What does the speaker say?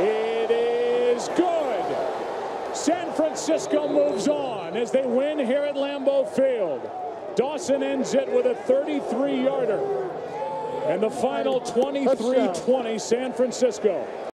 It is good. San Francisco moves on as they win here at Lambeau Field. Dawson ends it with a 33-yarder. And the final 23-20 San Francisco.